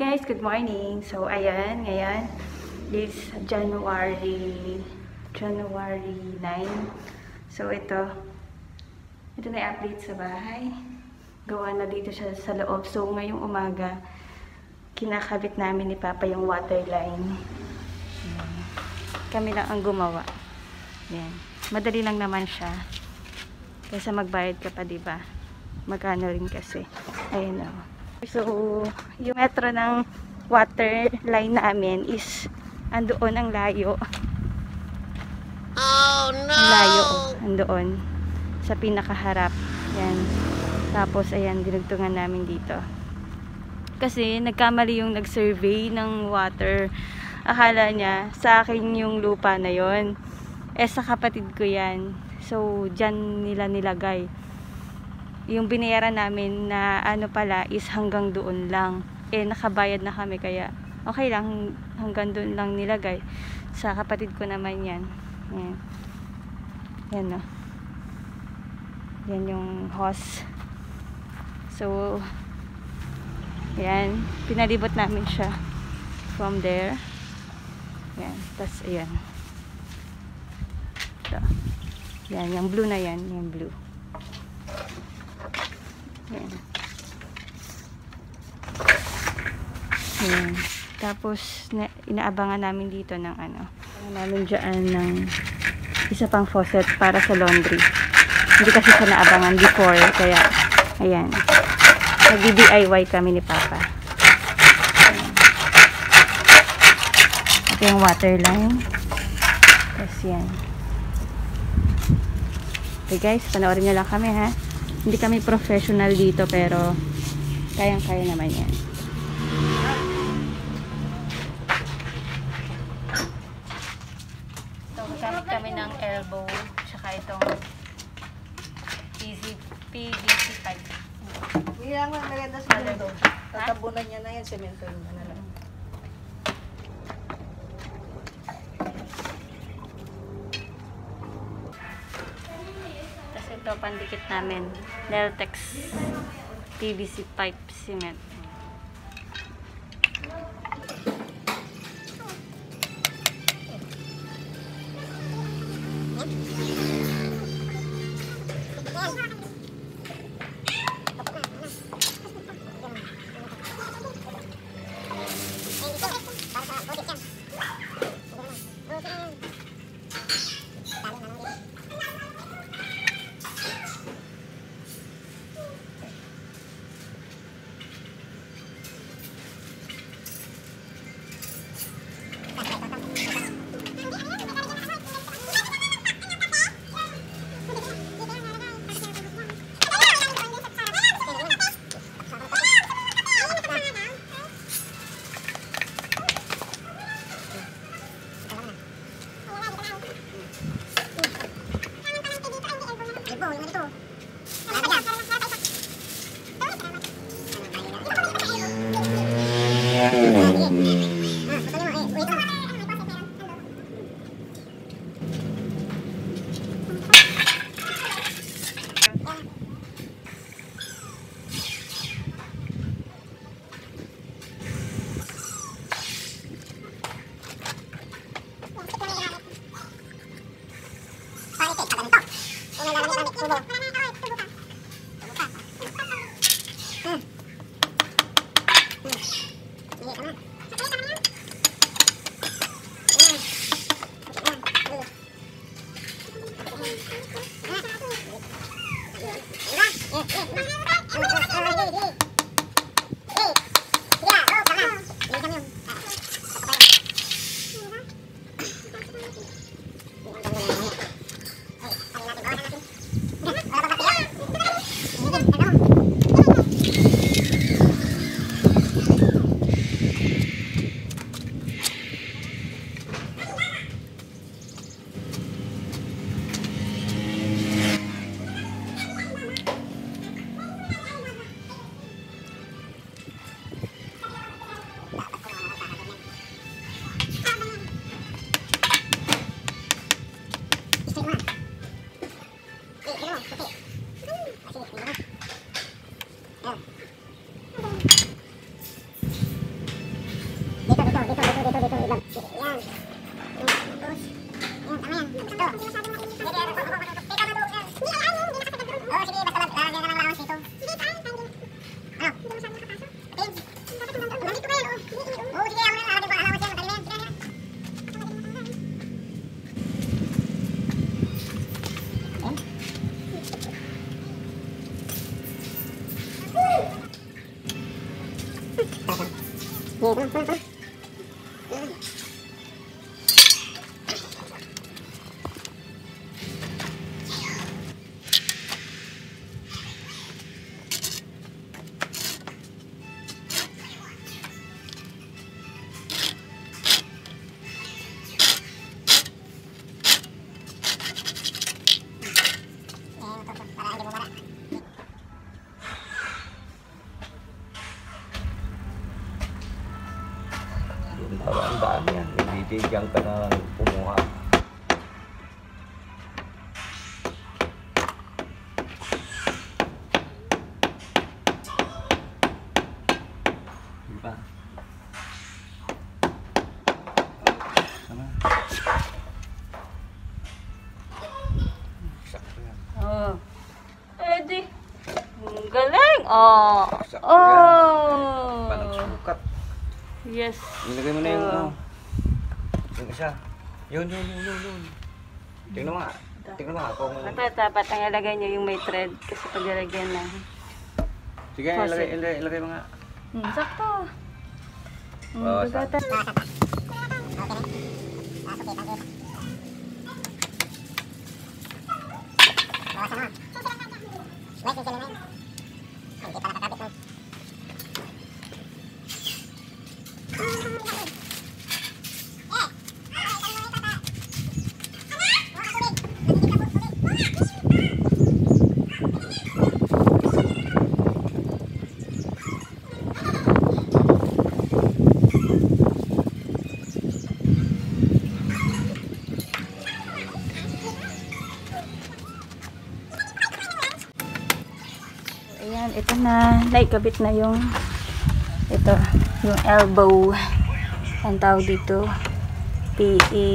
guys, good morning. So ayan, ngayon is January January 9. So ito ito na yung update sa bahay. Gawa na dito siya sa loob. So ngayong umaga kinakabit namin ni Papa yung water line. Ayan. Kami lang ang gumawa. Yan. Madali lang naman siya. Kaysa magbayad ka pa, 'di ba? Magkano rin kasi. Ayun oh. So, yung metro ng water line namin is andoon ang layo. Oh no! Ang layo, andoon. Sa pinakaharap. Yan. Tapos, ayan, dinugtungan namin dito. Kasi, nagkamali yung nag-survey ng water. Akala niya, sa akin yung lupa na yon Eh, sa kapatid ko yan. So, dyan nila nilagay yung binayaran namin na ano pala is hanggang doon lang. Eh, nakabayad na kami kaya okay lang hanggang doon lang nilagay. Sa kapatid ko naman yan. Yan. Yan no. Yan yung hose. So, yan. Pinalibot namin siya from there. Yan. Tapos, ayan. Yan. Yung blue na yan. Yung blue. Ayan. Ayan. Tapos, na, inaabangan namin dito ng ano. Namin dyan ng isa pang faucet para sa laundry. Hindi kasi siya naabangan before. Kaya, ayan. Nag-DIY kami ni Papa. Ayan. Ito yung water line. Tapos yan. Okay guys, panoorin nyo lang kami ha. Hindi kami professional dito pero kayang-kaya naman yan. So, gamit kami ng elbow tsaka itong PVC, PVC pipe. Hindi lang lang maganda sa mundo. Tatabunan niya na yan, semento yung ano lang. Tapos ito, pandikit namin. Deltex PVC pipe cement. うん。Bibigyan ka Yun, yun, yun, yun, yun. Tingnan mo nga. Tingnan mo nga kung... Ito, dapat ang ilagay nyo yung may thread kasi pag ilagyan na. Sige, Faucet. ilagay, ilagay, ilagay mo nga. Hmm, sakto. Hmm, Oh, bugatan. Ayan, ito na. Naikabit na yung ito, yung elbow. Ang tawag dito, PE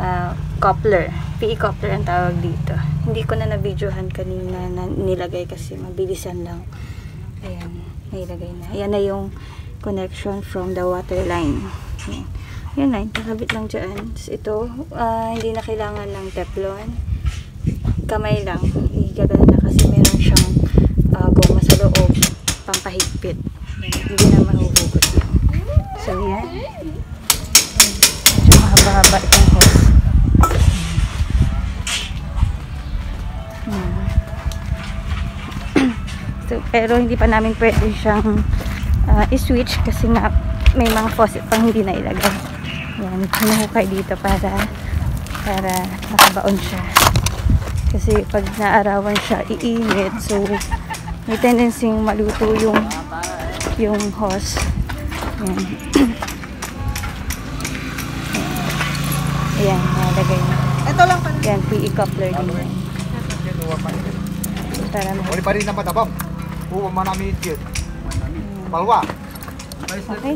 ah, coupler. PE coupler ang tawag dito. Hindi ko na na-videohan kanina na nilagay kasi mabilisan lang. Ayan, nailagay na. Ayan na yung connection from the water line. Ayan. Yun line, nakabit lang dyan. Tapos ito, ah, hindi na kailangan ng teflon kamay lang. Igagano na kasi meron siyang uh, goma sa loob. Pampahigpit. Hindi na mahuhugot yan. So, yan. Medyo mahaba-haba itong hose. Hmm. so, pero hindi pa namin pwede siyang uh, i-switch kasi nga may mga faucet pang hindi na ilagay. Yan, hinuhukay dito para para nakabaon siya. Kasi pag naarawan siya, iinit. So, may tendency maluto yung yung hose. Ayan. Ayan, nalagay na. Ito lang pala. Ayan, PE coupler din yan. Para ma- Oli pa rin naman tabang. Uwa man namin yun. Palwa. Okay?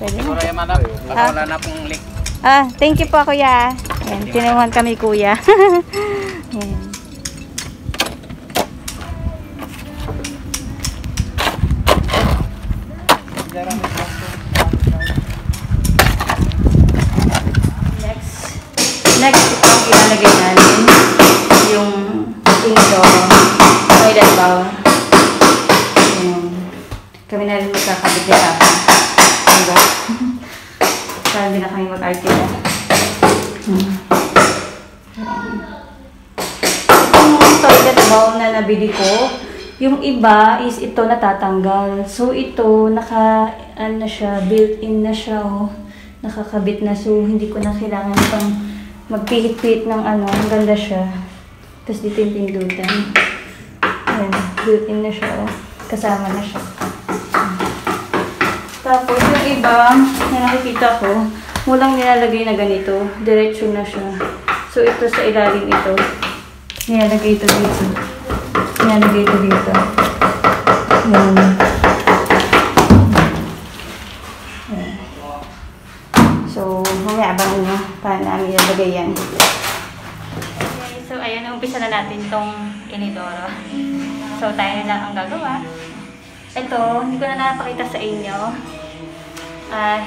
Pwede na. Ah. Wala na pong link. Ah, thank you po kuya. Ayan, tinungan kami kuya. Ayan. Bowl na nabili ko, yung iba is ito natatanggal. So ito, naka, ano siya, built-in na siya, oh. Nakakabit na. So hindi ko na kailangan pang magpihit-pihit ng ano. Ang ganda siya. Tapos dito yung pindutan. Ayan, built-in na siya, oh. Kasama na siya. Tapos yung iba na nakikita ko, walang nilalagay na ganito. Diretso na siya. So ito sa ilalim ito. Nilalagay ito dito. Nilalagay ito dito. Yan. Yan. mamaya abangan nyo paano namin ilalagay yan. Okay, so ayan, umpisa na natin tong inidoro. So tayo na lang ang gagawa. Ito, hindi ko na napakita sa inyo. Ah,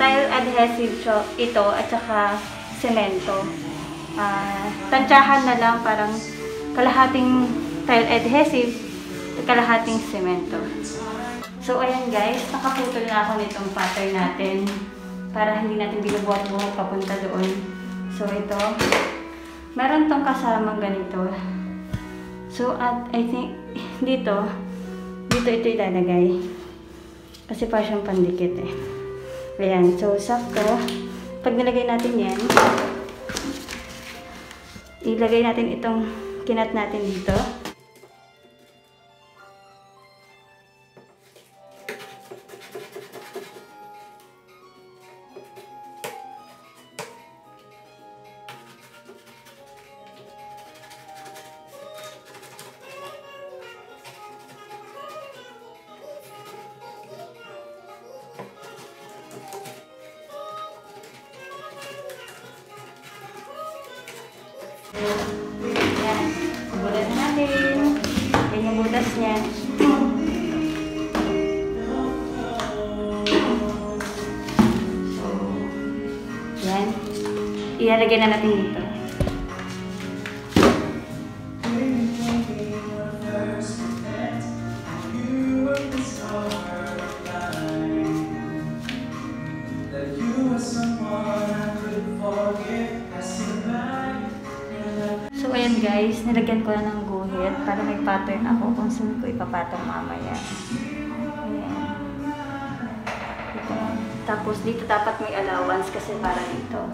tile adhesive siya, ito at saka semento. Ah, tansyahan na lang parang kalahating tile adhesive at kalahating semento. So, ayan guys, nakaputol na ako nitong pattern natin para hindi natin binubuhat mo papunta doon. So, ito, meron tong kasamang ganito. So, at I think, dito, dito ito ilalagay. Kasi pa siyang pandikit eh. Ayan, so sakto. Pag nilagay natin yan, ilagay natin itong kinat natin dito. Yan. Ilalagay na natin dito. So, ayan guys, nilagyan ko na ng para may pattern ako kung saan ko ipapatong mamaya. Ayan. Ito. Tapos, dito dapat may allowance kasi para dito.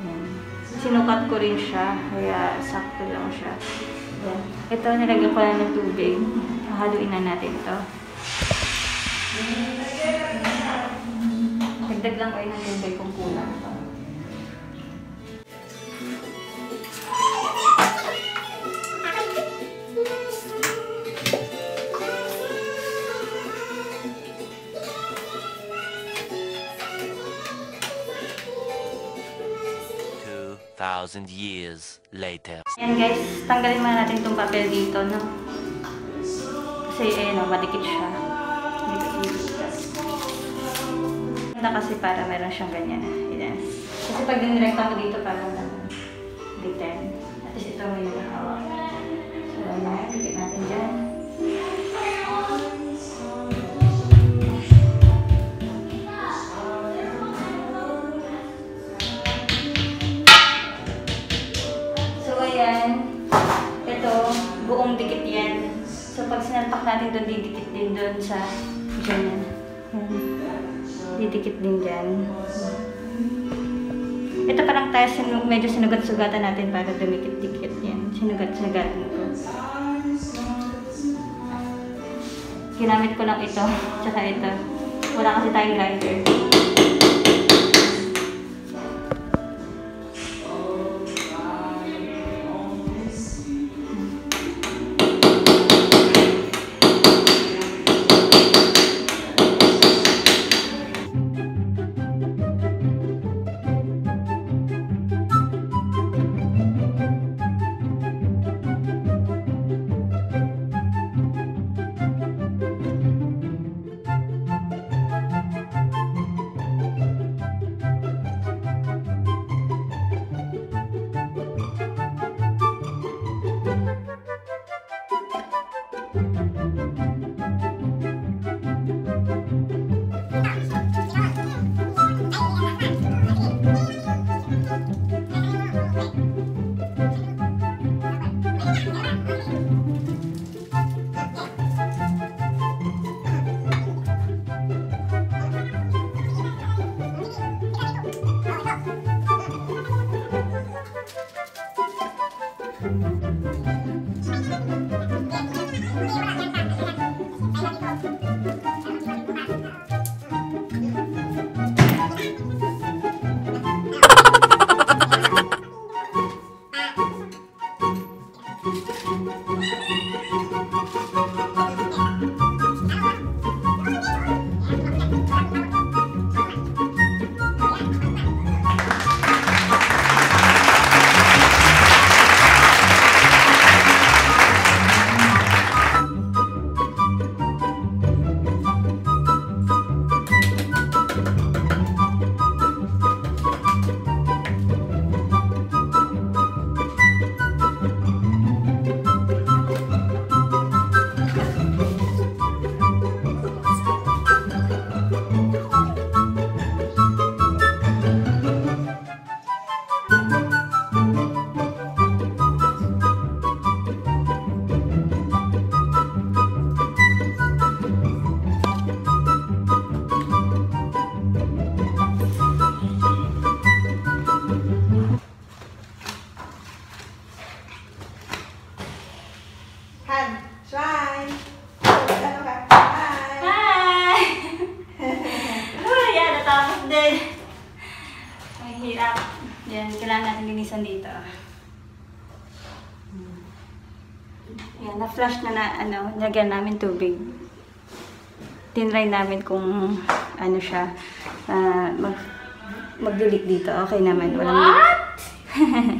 Ayan. Sinukat ko rin siya, kaya sakto lang siya. Ayan. Ito, nilagyan ko na ng tubig. Hahaluin na natin ito. Dagdag lang kayo ng tubig kung kulang pa. Two thousand years later. Ayan guys, tanggalin muna natin itong papel dito, no? Kasi, ayun o, madikit siya. Ganda kasi para meron siyang ganyan. Ayan. Kasi pag dinirekta mo dito, parang bitin. At least ito may nakahawak. So, ayan, dikit natin dyan. Buong dikit yan. So, pag sinalpak natin doon, didikit din doon sa dyan yan. Ayan. Didikit din dyan. Ito parang tayo sinu- medyo sinugat-sugatan natin para dumikit-dikit yan. Sinugat-sugatan ko. Ginamit ko lang ito, tsaka ito. Wala kasi tayong grinder. Na ano, nilagyan namin tubig. Tinry namin kung ano siya, ah, mag, mag-delete dito. Okay naman. Walang.